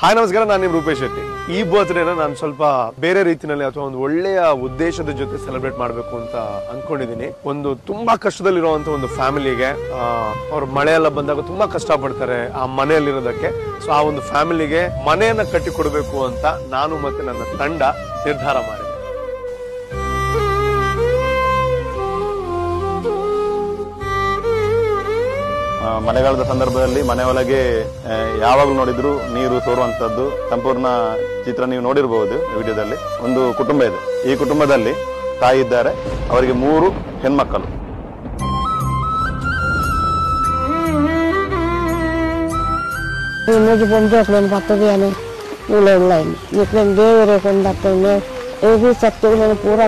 Hi, ನಮಸ್ಕಾರ, ನಾನು ನಿಮ್ ರೂಪೇಶ್ ಶೆಟ್ಟಿ. ಈ ಬರ್ತ್ಡೇನ ನಾನು ಸ್ವಲ್ಪ ಬೇರೆ ರೀತಿನಲ್ಲಿ ಅಥವಾ ಒಂದು ಒಳ್ಳೆಯ ಉದ್ದೇಶದ ಜೊತೆ ಸೆಲೆಬ್ರೇಟ್ ಮಾಡಬೇಕು ಅಂತ ಅನ್ಕೊಂಡಿದೀನಿ. ಒಂದು ತುಂಬಾ ಕಷ್ಟದಲ್ಲಿರುವಂತ ಒಂದು ಫ್ಯಾಮಿಲಿಗೆ ಅವ್ರ ಮಳೆ ಎಲ್ಲ ಬಂದಾಗ ತುಂಬಾ ಕಷ್ಟ ಪಡ್ತಾರೆ ಆ ಮನೆಯಲ್ಲಿರೋದಕ್ಕೆ. ಸೊ ಆ ಒಂದು ಫ್ಯಾಮಿಲಿಗೆ ಮನೆಯನ್ನ ಕಟ್ಟಿ ಕೊಡಬೇಕು ಅಂತ ನಾನು ಮತ್ತೆ ನನ್ನ ತಂಡ ನಿರ್ಧಾರ ಮಾಡಿದೆ. ಮಳೆಗಾಲದ ಸಂದರ್ಭದಲ್ಲಿ ಮನೆ ಒಳಗೆ ಯಾವಾಗಲೂ ನೋಡಿದ್ರು ನೀರು ಸೋರುವಂತದ್ದು ಸಂಪೂರ್ಣ ಚಿತ್ರ ನೀವು ನೋಡಿರಬಹುದು ವಿಡಿಯೋದಲ್ಲಿ. ಒಂದು ಕುಟುಂಬ ಇದೆ. ಈ ಕುಟುಂಬದಲ್ಲಿ ತಾಯಿ ಇದ್ದಾರೆ. ಅವರಿಗೆ ಮೂರು ಹೆಣ್ಮಕ್ಕಳು. kon datang ni. Evi satu ni pura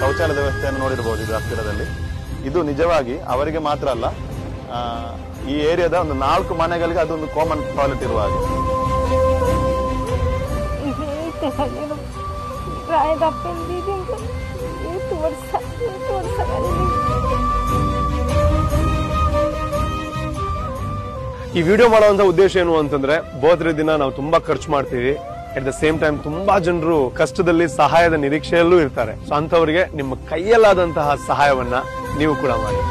ಶೌಚಾಲಯದ ವ್ಯವಸ್ಥೆಯನ್ನು ನೋಡಿರಬಹುದು ಇದು ಹತ್ತಿರದಲ್ಲಿ. ಇದು ನಿಜವಾಗಿ ಅವರಿಗೆ ಮಾತ್ರ ಅಲ್ಲ ಈ ಏರಿಯಾದ ಒಂದು ನಾಲ್ಕು ಮನೆಗಳಿಗೆ ಅದೊಂದು ಕಾಮನ್ ಟಾಯ್ಲೆಟ್ ಇರುವ ಹಾಗೆ. ಈ ವಿಡಿಯೋ ಮಾಡುವಂತ ಉದ್ದೇಶ ಏನು ಅಂತಂದ್ರೆ ಬೋದ್ರೆ ದಿನ ನಾವು ತುಂಬಾ ಖರ್ಚು ಮಾಡ್ತೀವಿ ಅಟ್ ದ ಸೇಮ್ ಟೈಮ್ ತುಂಬಾ ಜನರು ಕಷ್ಟದಲ್ಲಿ ಸಹಾಯದ ನಿರೀಕ್ಷೆಯಲ್ಲೂ ಇರ್ತಾರೆ ಸೊ ಅಂತವರಿಗೆ ನಿಮ್ಮ ಕೈಯಲ್ಲಾದಂತಹ ಸಹಾಯವನ್ನ ನೀವು ಕೂಡ ಮಾಡಿ